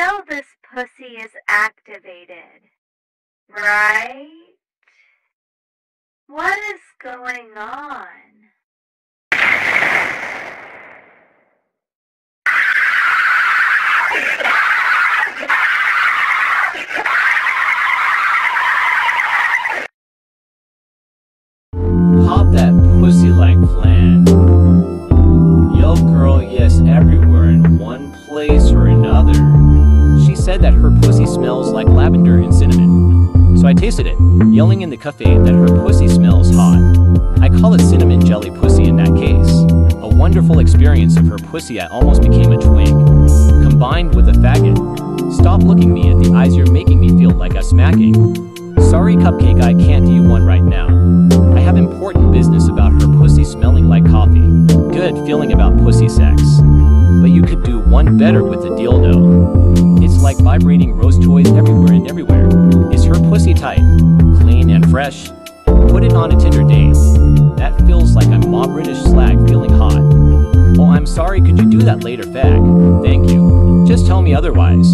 know this pussy is activated, right? What is going on? Pop that pussy like flan. Said that her pussy smells like lavender and cinnamon. So I tasted it, yelling in the cafe that her pussy smells hot. I call it cinnamon jelly pussy in that case. A wonderful experience of her pussy, I almost became a twink. Combined with a faggot. Stop looking me at the eyes, you're making me feel like a smacking. Sorry, cupcake, I can't do one right now. I have important business about her pussy smelling like coffee. Good feeling about pussy sex. But you could do one better with a dildo. Vibrating rose toys everywhere and everywhere. Is her pussy tight, clean, and fresh? Put it on a Tinder date. That feels like I'm mob British slag feeling hot. Oh, I'm sorry, could you do that later, fag? Thank you. Just tell me otherwise.